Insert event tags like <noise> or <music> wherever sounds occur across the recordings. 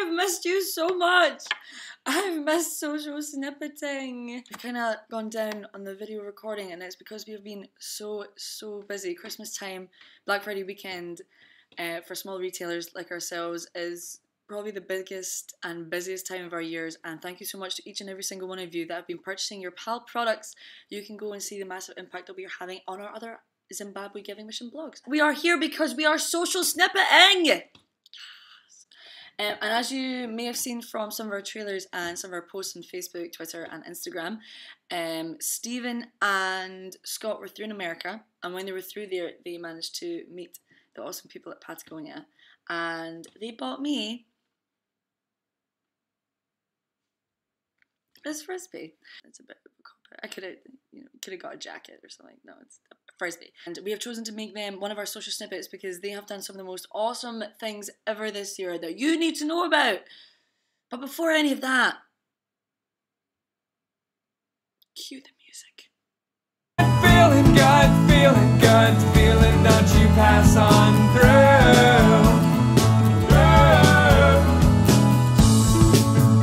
I've missed you so much. I've missed social snippeting. We've kind of gone down on the video recording, and it's because we have been so, so busy. Christmas time, Black Friday weekend uh, for small retailers like ourselves is probably the biggest and busiest time of our years. And thank you so much to each and every single one of you that have been purchasing your PAL products. You can go and see the massive impact that we are having on our other Zimbabwe Giving Mission blogs. We are here because we are social snippeting! Um, and as you may have seen from some of our trailers and some of our posts on Facebook, Twitter, and Instagram, um, Stephen and Scott were through in America, and when they were through there, they managed to meet the awesome people at Patagonia, and they bought me this frisbee. It's a bit of a. I could have, you know, could have got a jacket or something. No, it's frisbee. And we have chosen to make them one of our social snippets because they have done some of the most awesome things ever this year that you need to know about. But before any of that, cue the music. Feeling good, feeling good, feeling that you pass on through. Through.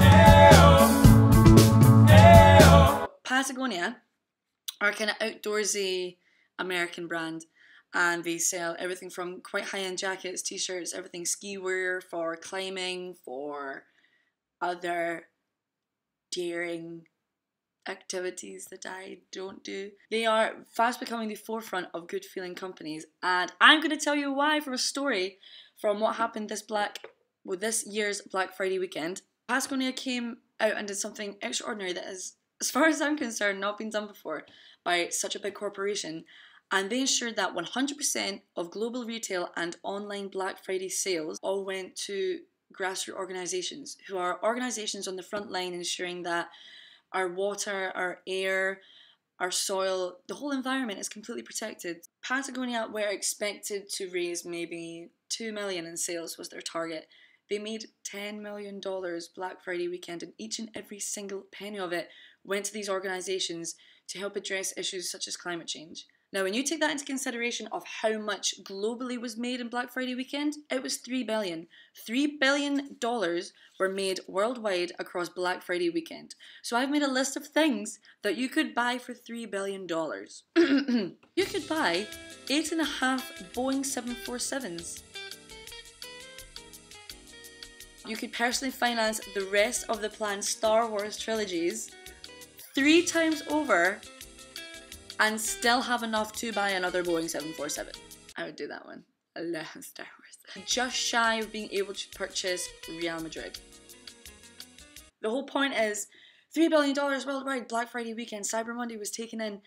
Ayo. Ayo. Patagonia are kind of outdoorsy American brand and they sell everything from quite high end jackets, t shirts, everything ski wear for climbing, for other daring activities that I don't do. They are fast becoming the forefront of good feeling companies, and I'm going to tell you why from a story from what happened this black well, this year's Black Friday weekend. Patagonia came out and did something extraordinary that has, as far as I'm concerned, not been done before by such a big corporation. And they ensured that 100% of global retail and online Black Friday sales all went to grassroots organizations who are organizations on the front line ensuring that our water, our air, our soil, the whole environment is completely protected. Patagonia were expected to raise maybe 2 million in sales was their target. They made 10 million dollars Black Friday weekend and each and every single penny of it went to these organizations to help address issues such as climate change. Now, when you take that into consideration of how much globally was made in Black Friday weekend, it was three billion. Three billion dollars were made worldwide across Black Friday weekend. So I've made a list of things that you could buy for three billion dollars. <clears throat> you could buy eight and a half Boeing 747s. You could personally finance the rest of the planned Star Wars trilogies three times over and still have enough to buy another Boeing 747. I would do that one. I love <laughs> Star Wars. Just shy of being able to purchase Real Madrid. The whole point is $3 billion worldwide Black Friday weekend, Cyber Monday was taken in,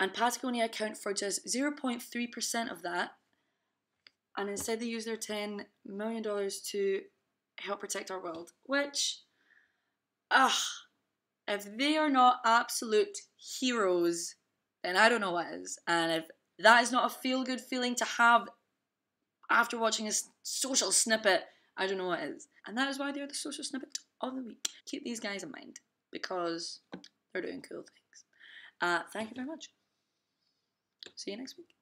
and Patagonia account for just 0.3% of that. And instead, they use their $10 million to help protect our world. Which, ah, if they are not absolute heroes then I don't know what is. And if that is not a feel good feeling to have after watching a social snippet, I don't know what is. And that is why they're the social snippet of the week. Keep these guys in mind because they're doing cool things. Uh, thank you very much. See you next week.